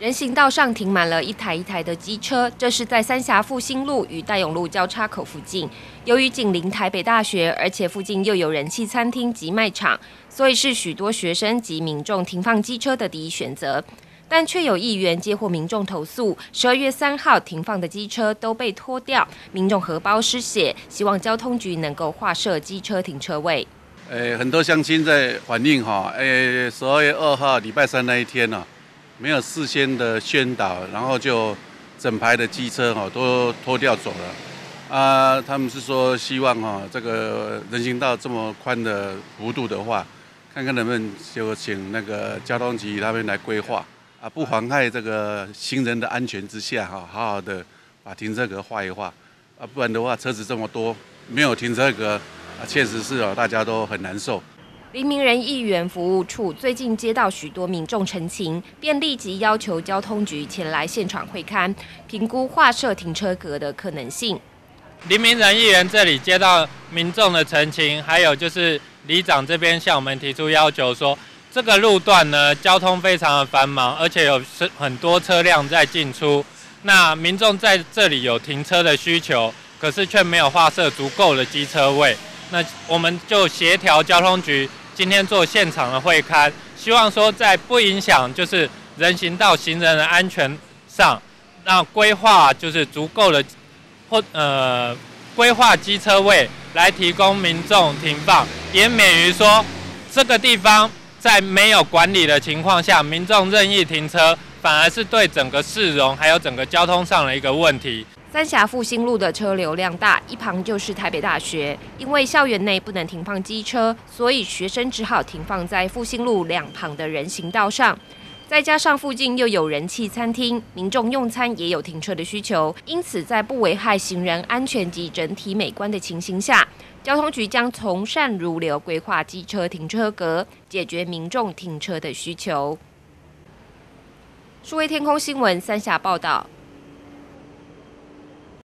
人行道上停满了一台一台的机车，这是在三峡复兴路与大勇路交叉口附近。由于紧邻台北大学，而且附近又有人气餐厅及卖场，所以是许多学生及民众停放机车的第一选择。但却有议员接获民众投诉，十二月三号停放的机车都被拖掉，民众荷包失血，希望交通局能够划设机车停车位。诶，很多乡亲在反映哈，诶，十二月二号礼拜三那一天呢。没有事先的宣导，然后就整排的机车哈都拖掉走了啊！他们是说希望哈这个人行道这么宽的幅度的话，看看能不能就请那个交通局他们来规划啊，不妨害这个行人的安全之下哈，好好的把停车格画一画啊，不然的话车子这么多，没有停车格啊，确实是哦，大家都很难受。黎明人议员服务处最近接到许多民众陈情，便立即要求交通局前来现场会勘，评估划设停车格的可能性。黎明人议员这里接到民众的陈情，还有就是里长这边向我们提出要求，说这个路段呢交通非常的繁忙，而且有很多车辆在进出，那民众在这里有停车的需求，可是却没有划设足够的机车位，那我们就协调交通局。今天做现场的会刊，希望说在不影响就是人行道行人的安全上，那规划就是足够的或呃规划机车位来提供民众停放，也免于说这个地方在没有管理的情况下，民众任意停车，反而是对整个市容还有整个交通上的一个问题。三峡复兴路的车流量大，一旁就是台北大学。因为校园内不能停放机车，所以学生只好停放在复兴路两旁的人行道上。再加上附近又有人气餐厅，民众用餐也有停车的需求，因此在不危害行人安全及整体美观的情形下，交通局将从善如流规划机车停车格，解决民众停车的需求。数位天空新闻三峡报道。